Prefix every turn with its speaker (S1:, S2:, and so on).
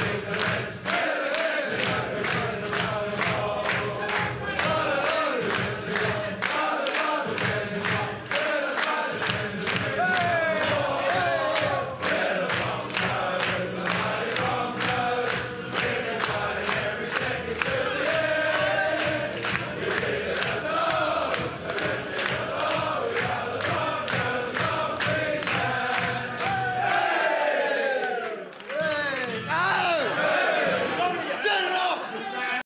S1: with the rest.